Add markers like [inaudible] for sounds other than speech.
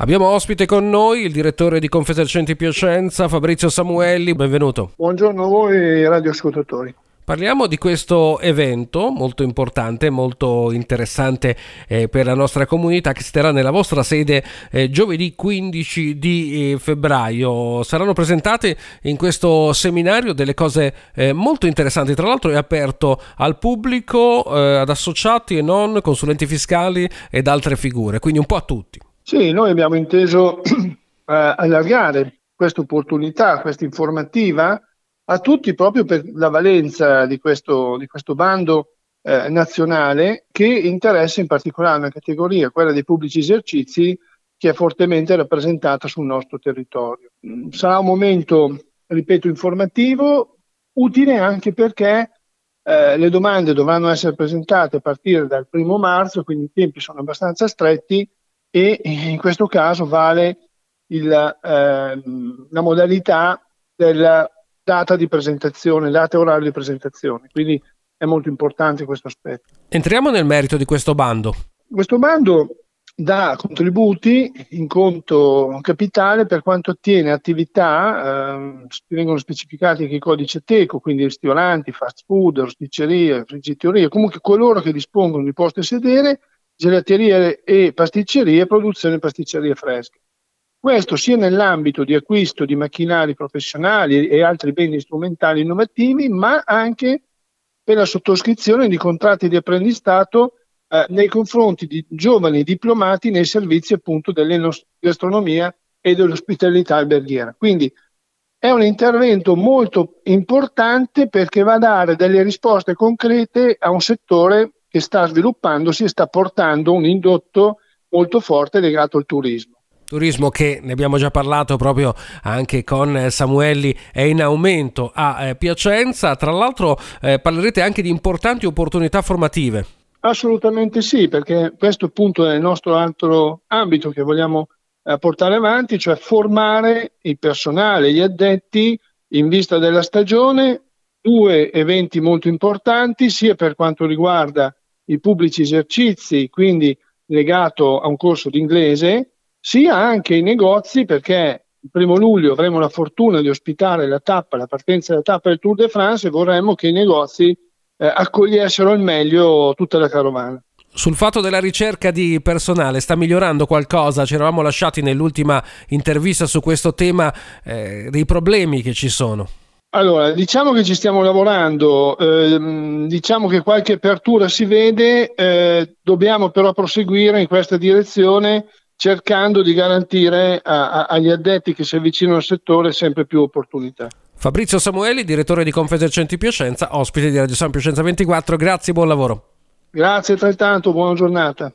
Abbiamo ospite con noi il direttore di Confesercenti Piacenza, Fabrizio Samuelli, benvenuto. Buongiorno a voi radioascoltatori. Parliamo di questo evento molto importante, molto interessante eh, per la nostra comunità che si terrà nella vostra sede eh, giovedì 15 di eh, febbraio. Saranno presentate in questo seminario delle cose eh, molto interessanti, tra l'altro è aperto al pubblico, eh, ad associati e non, consulenti fiscali ed altre figure, quindi un po' a tutti. Sì, noi abbiamo inteso [clears throat] eh, allargare questa opportunità, questa informativa a tutti proprio per la valenza di questo, di questo bando eh, nazionale che interessa in particolare una categoria, quella dei pubblici esercizi, che è fortemente rappresentata sul nostro territorio. Mm, sarà un momento, ripeto, informativo, utile anche perché eh, le domande dovranno essere presentate a partire dal primo marzo, quindi i tempi sono abbastanza stretti e in questo caso vale il, eh, la modalità della data di presentazione, data e orario di presentazione, quindi è molto importante questo aspetto. Entriamo nel merito di questo bando. Questo bando dà contributi in conto capitale per quanto attiene attività, eh, vengono specificati anche i codici TECO, quindi ristoranti, fast food, rosticcerie, friggitorie, comunque coloro che dispongono di posti a sedere, gelaterie e pasticcerie, produzione di pasticcerie fresche. Questo sia nell'ambito di acquisto di macchinari professionali e altri beni strumentali innovativi, ma anche per la sottoscrizione di contratti di apprendistato eh, nei confronti di giovani diplomati nei servizi appunto dell'gastronomia e dell'ospitalità alberghiera. Quindi è un intervento molto importante perché va a dare delle risposte concrete a un settore che sta sviluppandosi e sta portando un indotto molto forte legato al turismo. Turismo che ne abbiamo già parlato proprio anche con Samuelli è in aumento a eh, Piacenza. Tra l'altro eh, parlerete anche di importanti opportunità formative. Assolutamente sì, perché questo appunto è il nostro altro ambito che vogliamo eh, portare avanti, cioè formare il personale, gli addetti in vista della stagione, due eventi molto importanti sia per quanto riguarda i pubblici esercizi, quindi legato a un corso di inglese, sia anche i negozi perché il primo luglio avremo la fortuna di ospitare la tappa, la partenza della tappa del Tour de France e vorremmo che i negozi eh, accogliessero al meglio tutta la carovana. Sul fatto della ricerca di personale sta migliorando qualcosa? Ci eravamo lasciati nell'ultima intervista su questo tema eh, dei problemi che ci sono. Allora, diciamo che ci stiamo lavorando, eh, diciamo che qualche apertura si vede, eh, dobbiamo però proseguire in questa direzione cercando di garantire a, a, agli addetti che si avvicinano al settore sempre più opportunità. Fabrizio Samueli, direttore di Confesercenti Piacenza, ospite di Radio San Piacenza 24, grazie buon lavoro. Grazie altrettanto, buona giornata.